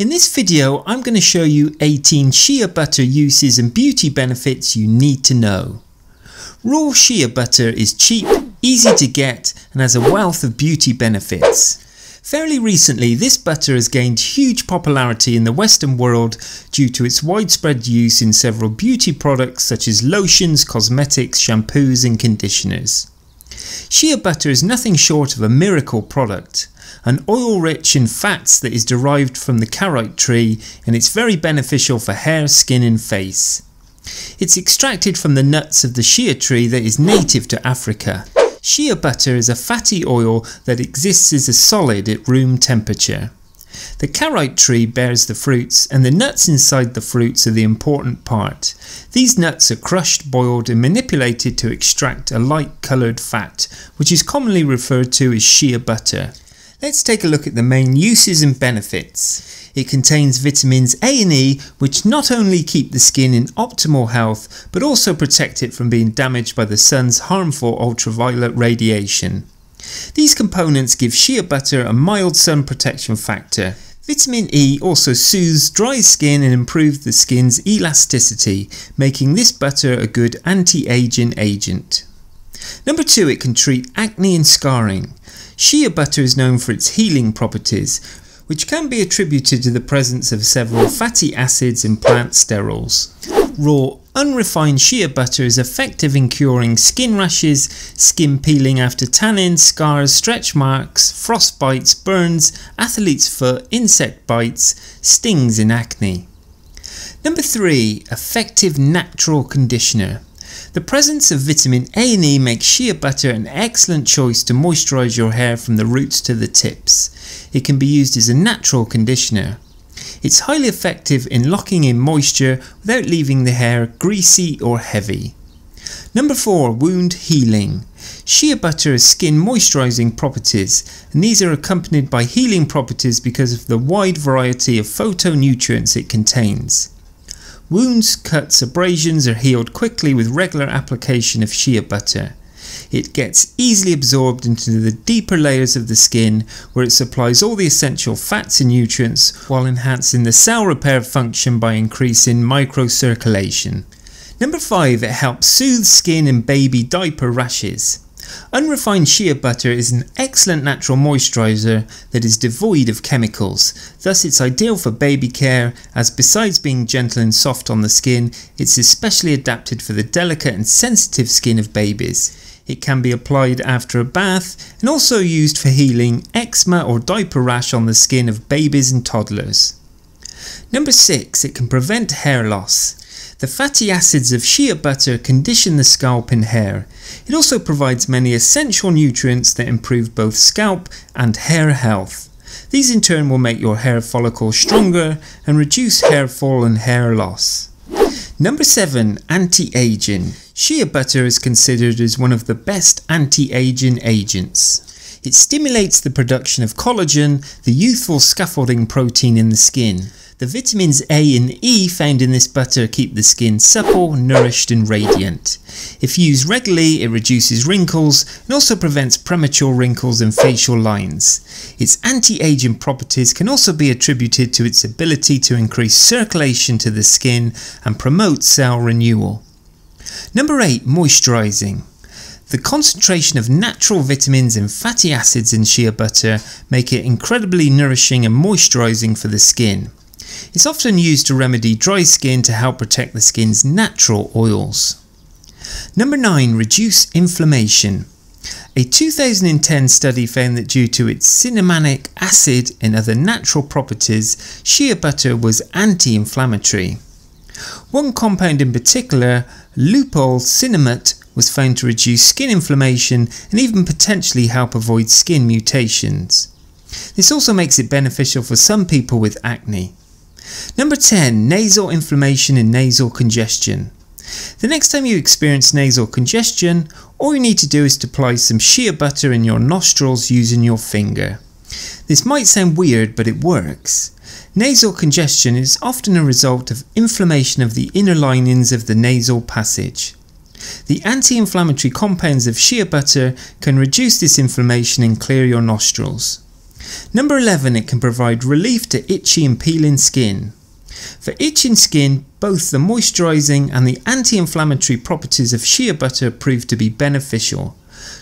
In this video I'm going to show you 18 shea butter uses and beauty benefits you need to know. Raw shea butter is cheap, easy to get and has a wealth of beauty benefits. Fairly recently this butter has gained huge popularity in the western world due to its widespread use in several beauty products such as lotions, cosmetics, shampoos and conditioners. Shea butter is nothing short of a miracle product an oil rich in fats that is derived from the karite tree and it's very beneficial for hair, skin and face. It's extracted from the nuts of the shea tree that is native to Africa. Shea butter is a fatty oil that exists as a solid at room temperature. The karite tree bears the fruits and the nuts inside the fruits are the important part. These nuts are crushed, boiled and manipulated to extract a light coloured fat which is commonly referred to as shea butter. Let's take a look at the main uses and benefits. It contains vitamins A and E which not only keep the skin in optimal health but also protect it from being damaged by the sun's harmful ultraviolet radiation. These components give shea butter a mild sun protection factor. Vitamin E also soothes dry skin and improves the skin's elasticity, making this butter a good anti-aging agent. Number 2 it can treat acne and scarring. Shea butter is known for its healing properties, which can be attributed to the presence of several fatty acids in plant sterols. Raw, unrefined shea butter is effective in curing skin rashes, skin peeling after tanning, scars, stretch marks, frostbites, burns, athlete's foot, insect bites, stings in acne. Number 3. Effective natural conditioner. The presence of vitamin A and E makes shea butter an excellent choice to moisturise your hair from the roots to the tips. It can be used as a natural conditioner. It's highly effective in locking in moisture without leaving the hair greasy or heavy. Number 4. Wound Healing Shea butter has skin moisturising properties and these are accompanied by healing properties because of the wide variety of phytonutrients it contains. Wounds, cuts, abrasions are healed quickly with regular application of shea butter. It gets easily absorbed into the deeper layers of the skin where it supplies all the essential fats and nutrients while enhancing the cell repair function by increasing microcirculation. Number 5 it helps soothe skin and baby diaper rashes. Unrefined shea butter is an excellent natural moisturiser that is devoid of chemicals, thus it's ideal for baby care as besides being gentle and soft on the skin, it's especially adapted for the delicate and sensitive skin of babies. It can be applied after a bath and also used for healing eczema or diaper rash on the skin of babies and toddlers. Number 6. It can prevent hair loss. The fatty acids of shea butter condition the scalp and hair. It also provides many essential nutrients that improve both scalp and hair health. These in turn will make your hair follicles stronger and reduce hair fall and hair loss. Number 7. Anti-aging. Shea butter is considered as one of the best anti-aging agents. It stimulates the production of collagen, the youthful scaffolding protein in the skin. The vitamins A and E found in this butter keep the skin supple, nourished and radiant. If used regularly it reduces wrinkles and also prevents premature wrinkles and facial lines. Its anti-aging properties can also be attributed to its ability to increase circulation to the skin and promote cell renewal. Number 8. Moisturising. The concentration of natural vitamins and fatty acids in shea butter make it incredibly nourishing and moisturising for the skin. It's often used to remedy dry skin to help protect the skin's natural oils. Number 9. Reduce inflammation. A 2010 study found that due to its cinnamonic acid and other natural properties, shea butter was anti-inflammatory. One compound in particular, lupeol cinnamate, was found to reduce skin inflammation and even potentially help avoid skin mutations. This also makes it beneficial for some people with acne. Number 10. Nasal inflammation and nasal congestion. The next time you experience nasal congestion, all you need to do is to apply some shea butter in your nostrils using your finger. This might sound weird but it works. Nasal congestion is often a result of inflammation of the inner linings of the nasal passage. The anti-inflammatory compounds of shea butter can reduce this inflammation and clear your nostrils. Number 11, it can provide relief to itchy and peeling skin. For itching skin, both the moisturising and the anti-inflammatory properties of shea butter prove to be beneficial.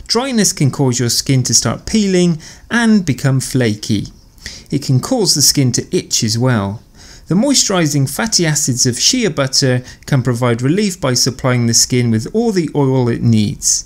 Dryness can cause your skin to start peeling and become flaky. It can cause the skin to itch as well. The moisturising fatty acids of shea butter can provide relief by supplying the skin with all the oil it needs.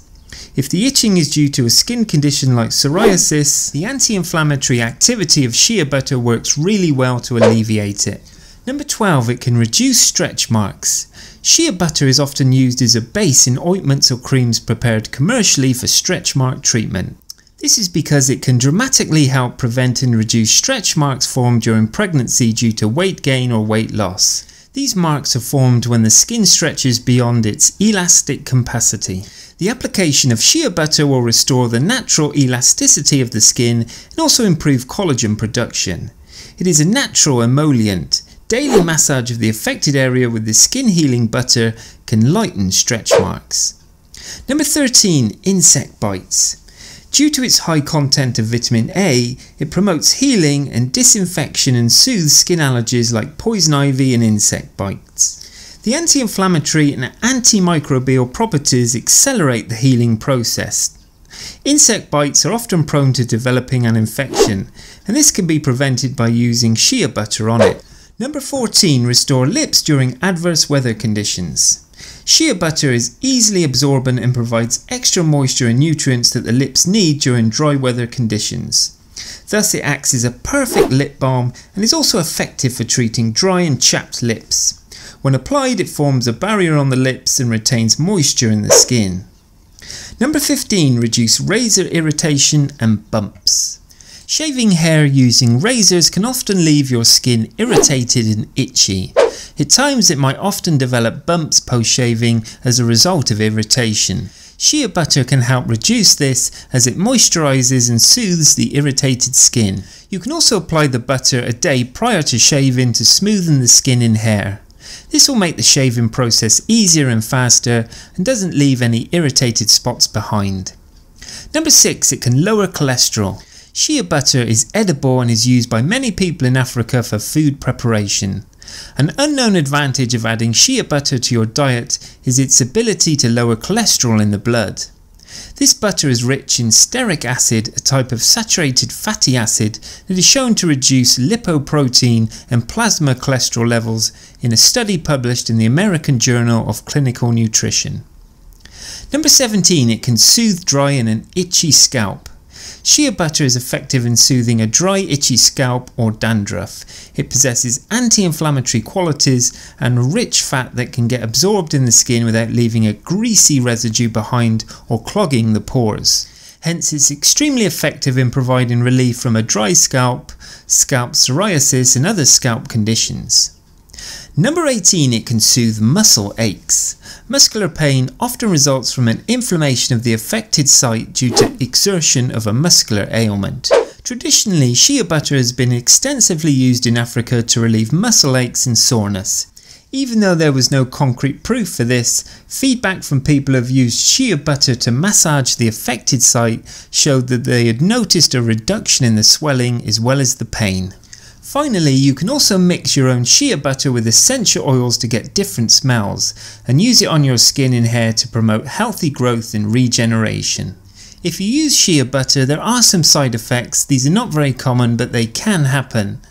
If the itching is due to a skin condition like psoriasis, the anti-inflammatory activity of shea butter works really well to alleviate it. Number 12, it can reduce stretch marks. Shea butter is often used as a base in ointments or creams prepared commercially for stretch mark treatment. This is because it can dramatically help prevent and reduce stretch marks formed during pregnancy due to weight gain or weight loss. These marks are formed when the skin stretches beyond its elastic capacity. The application of shea butter will restore the natural elasticity of the skin and also improve collagen production. It is a natural emollient. Daily massage of the affected area with the skin healing butter can lighten stretch marks. Number 13. Insect bites. Due to its high content of vitamin A, it promotes healing and disinfection and soothes skin allergies like poison ivy and insect bites. The anti-inflammatory and antimicrobial properties accelerate the healing process. Insect bites are often prone to developing an infection, and this can be prevented by using shea butter on it. Number 14. Restore lips during adverse weather conditions. Shea butter is easily absorbent and provides extra moisture and nutrients that the lips need during dry weather conditions. Thus it acts as a perfect lip balm and is also effective for treating dry and chapped lips. When applied it forms a barrier on the lips and retains moisture in the skin. Number 15. Reduce razor irritation and bumps. Shaving hair using razors can often leave your skin irritated and itchy. At times it might often develop bumps post shaving as a result of irritation. Shea butter can help reduce this as it moisturises and soothes the irritated skin. You can also apply the butter a day prior to shaving to smoothen the skin and hair. This will make the shaving process easier and faster and doesn't leave any irritated spots behind. Number 6. It can lower cholesterol. Shea butter is edible and is used by many people in Africa for food preparation. An unknown advantage of adding shea butter to your diet is its ability to lower cholesterol in the blood. This butter is rich in stearic acid, a type of saturated fatty acid that is shown to reduce lipoprotein and plasma cholesterol levels in a study published in the American Journal of Clinical Nutrition. Number 17. It can soothe dry and an itchy scalp. Shea butter is effective in soothing a dry itchy scalp or dandruff. It possesses anti-inflammatory qualities and rich fat that can get absorbed in the skin without leaving a greasy residue behind or clogging the pores. Hence it's extremely effective in providing relief from a dry scalp, scalp psoriasis and other scalp conditions. Number 18 it can soothe muscle aches. Muscular pain often results from an inflammation of the affected site due to exertion of a muscular ailment. Traditionally, shea butter has been extensively used in Africa to relieve muscle aches and soreness. Even though there was no concrete proof for this, feedback from people who have used shea butter to massage the affected site showed that they had noticed a reduction in the swelling as well as the pain. Finally, you can also mix your own shea butter with essential oils to get different smells and use it on your skin and hair to promote healthy growth and regeneration. If you use shea butter there are some side effects, these are not very common but they can happen.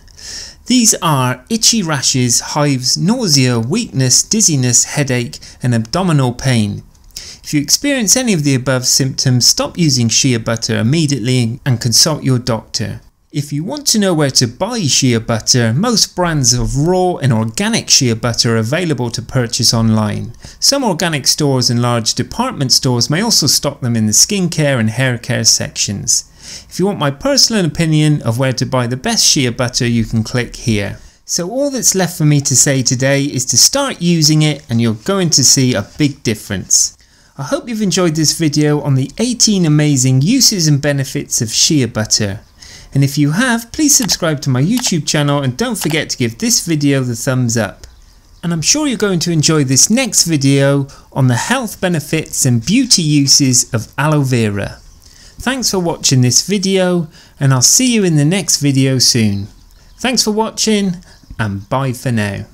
These are itchy rashes, hives, nausea, weakness, dizziness, headache and abdominal pain. If you experience any of the above symptoms stop using shea butter immediately and consult your doctor. If you want to know where to buy shea butter, most brands of raw and organic shea butter are available to purchase online. Some organic stores and large department stores may also stock them in the skincare and hair care sections. If you want my personal opinion of where to buy the best shea butter you can click here. So all that's left for me to say today is to start using it and you're going to see a big difference. I hope you've enjoyed this video on the 18 amazing uses and benefits of shea butter and if you have please subscribe to my YouTube channel and don't forget to give this video the thumbs up. And I'm sure you're going to enjoy this next video on the health benefits and beauty uses of aloe vera. Thanks for watching this video and I'll see you in the next video soon. Thanks for watching and bye for now.